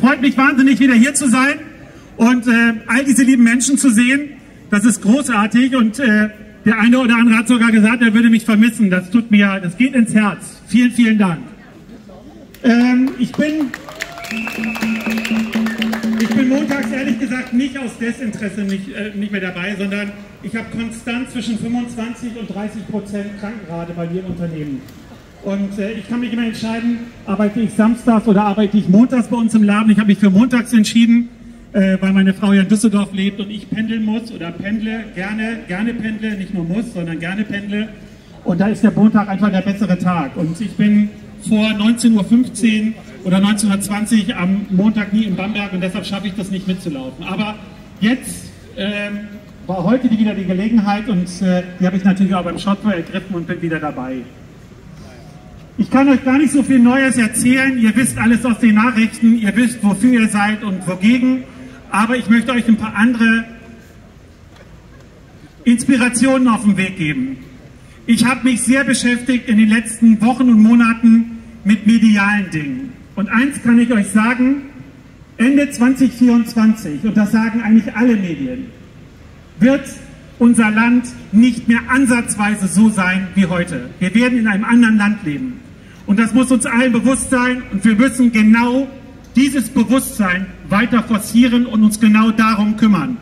Freut mich wahnsinnig, wieder hier zu sein und äh, all diese lieben Menschen zu sehen. Das ist großartig und äh, der eine oder andere hat sogar gesagt, er würde mich vermissen. Das tut mir, das geht ins Herz. Vielen, vielen Dank. Ähm, ich bin, ich bin montags ehrlich gesagt nicht aus Desinteresse nicht, äh, nicht mehr dabei, sondern ich habe konstant zwischen 25 und 30 Prozent Krankenrate bei mir im Unternehmen. Und äh, ich kann mich immer entscheiden, arbeite ich samstags oder arbeite ich montags bei uns im Laden. Ich habe mich für montags entschieden, äh, weil meine Frau ja in Düsseldorf lebt und ich pendeln muss oder pendle, gerne, gerne pendle, nicht nur muss, sondern gerne pendle. Und da ist der Montag einfach der bessere Tag. Und ich bin vor 19.15 Uhr oder 19.20 Uhr am Montag nie in Bamberg und deshalb schaffe ich das nicht mitzulaufen. Aber jetzt ähm, war heute wieder die Gelegenheit und äh, die habe ich natürlich auch beim Shotwell ergriffen und bin wieder dabei. Ich kann euch gar nicht so viel Neues erzählen. Ihr wisst alles aus den Nachrichten. Ihr wisst, wofür ihr seid und wogegen. Aber ich möchte euch ein paar andere Inspirationen auf den Weg geben. Ich habe mich sehr beschäftigt in den letzten Wochen und Monaten mit medialen Dingen. Und eins kann ich euch sagen, Ende 2024, und das sagen eigentlich alle Medien, wird unser Land nicht mehr ansatzweise so sein wie heute. Wir werden in einem anderen Land leben. Und das muss uns allen bewusst sein. Und wir müssen genau dieses Bewusstsein weiter forcieren und uns genau darum kümmern.